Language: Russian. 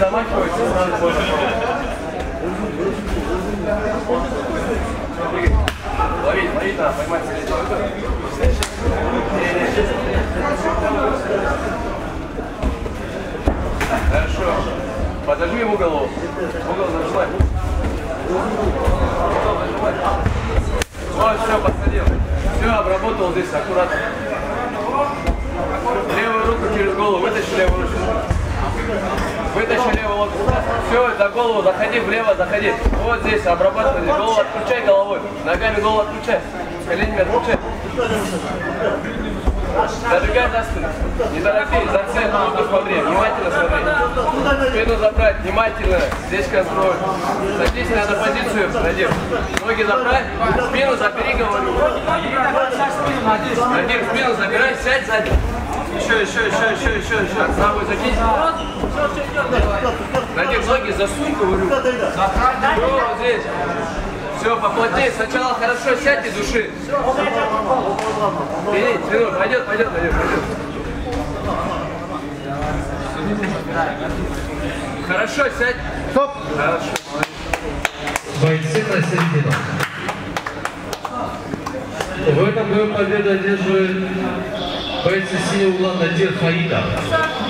замахивается, сразу можно. Ловить, ловить надо, поймать Хорошо. Подожми ему голову. Угол зажимай. Вот, все, посадил. Все, обработал здесь аккуратно. Левую руку через голову, вытащи левую руку. Вытащи левую руку. Все, за голову, заходи влево, заходи. Вот здесь, обрабатывай. Голову отключай головой. Ногами голову отключай. Коленями отключай. Задвигай за спину. Не торопись, за цель нужно смотреть. Внимательно смотри. Спину забрать, внимательно. Здесь контроль. Садись на позицию, Надир. Ноги забрать, спину забери, говорю. Надир, спину забирай, сядь сзади. Еще, еще, еще, еще, еще, еще. Правую закинь. Надир, ноги засунь, говорю. Все, вот здесь. Все, поплотнее. Сначала хорошо сядь и души. Тяни, тяни, пойдет, пойдет, пойдет, пойдет. Хорошо, сядь. Стоп! Хорошо. Бойцы на середину. В этом бою победу одерживает бойцы синего угла Надир Фаида.